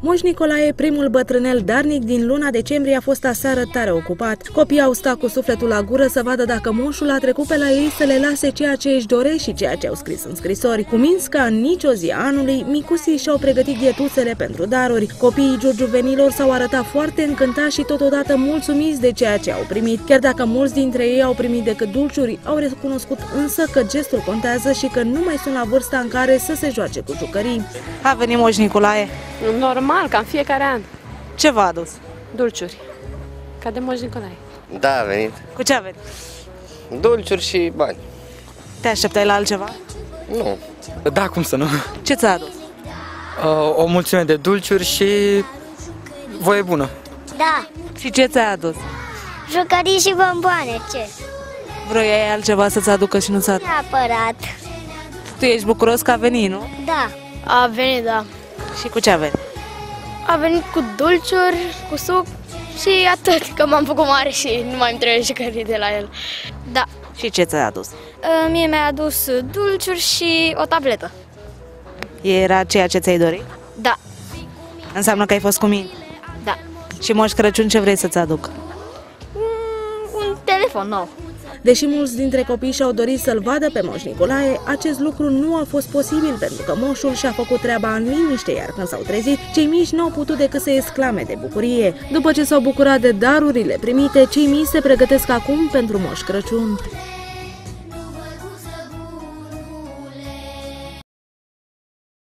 Moș Nicolae, primul bătrânel darnic din luna decembrie, a fost aseară tare ocupat. Copiii au stat cu sufletul la gură să vadă dacă moșul a trecut pe la ei să le lase ceea ce își doresc și ceea ce au scris în scrisori. Cu minți ca în nicio zi a anului, micusii și-au pregătit dietuțele pentru daruri. Copiii giurgiuvenilor s-au arătat foarte încântați și totodată mulțumiți de ceea ce au primit. Chiar dacă mulți dintre ei au primit decât dulciuri, au recunoscut însă că gestul contează și că nu mai sunt la vârsta în care să se joace cu jucării. A venit Moș Nicolae. Normal, ca în fiecare an. Ce v-a adus? Dulciuri. Ca de Moș Nicolae. Da, a venit. Cu ce a venit? Dulciuri și bani. Te așteptai la altceva? Nu. Da, cum să nu? Ce ți-a adus? Uh, o mulțime de dulciuri și voie bună. Da, Și ce ți-a adus? jucării și bomboane, ce? Vroiai altceva să-ți aducă și nu ți-a adus? Neapărat. Tu ești bucuros că a venit, nu? Da. A venit, da. Și cu ce a venit? A venit cu dulciuri, cu suc și atât, că m-am făcut mare și nu mai îmi trebuie jucării de la el. Da. Și ce ți-a adus? Uh, Mie mi-a adus dulciuri și o tabletă. Era ceea ce ți-ai dorit? Da. Înseamnă că ai fost cu mine. Da. Și Moș Crăciun ce vrei să-ți aduc? Mm, Un telefon nou. Deși mulți dintre copii și-au dorit să-l vadă pe Moș Nicolae, acest lucru nu a fost posibil pentru că moșul și-a făcut treaba în liniște, iar când s-au trezit, cei mici nu au putut decât să exclame de bucurie. După ce s-au bucurat de darurile primite, cei mici se pregătesc acum pentru Moș Crăciun.